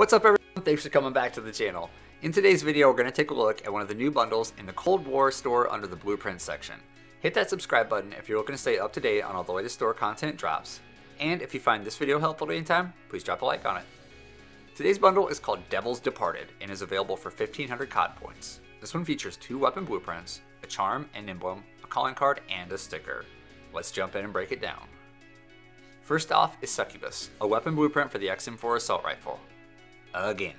What's up everyone? Thanks for coming back to the channel. In today's video, we're going to take a look at one of the new bundles in the Cold War store under the Blueprint section. Hit that subscribe button if you're looking to stay up to date on all the latest store content drops. And if you find this video helpful at any time, please drop a like on it. Today's bundle is called Devil's Departed and is available for 1500 COD points. This one features two weapon blueprints, a charm and emblem, a calling card, and a sticker. Let's jump in and break it down. First off is Succubus, a weapon blueprint for the XM4 assault rifle. Again.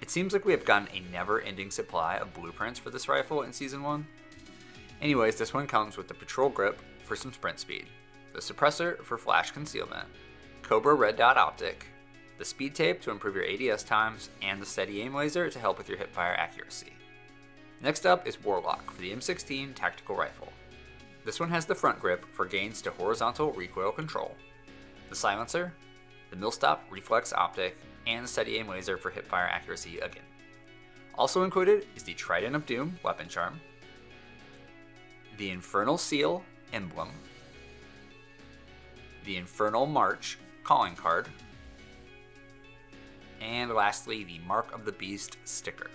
It seems like we have gotten a never-ending supply of blueprints for this rifle in Season 1. Anyways, this one comes with the Patrol Grip for some sprint speed, the Suppressor for flash concealment, Cobra Red Dot Optic, the Speed Tape to improve your ADS times, and the Steady Aim Laser to help with your hipfire accuracy. Next up is Warlock for the M16 Tactical Rifle. This one has the front grip for gains to horizontal recoil control, the silencer, the Millstop Reflex Optic, and Steady Aim Laser for hipfire accuracy again. Also included is the Trident of Doom weapon charm, the Infernal Seal emblem, the Infernal March calling card, and lastly, the Mark of the Beast sticker.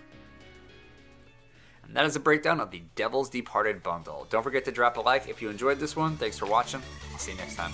And that is a breakdown of the Devil's Departed bundle. Don't forget to drop a like if you enjoyed this one. Thanks for watching. I'll see you next time.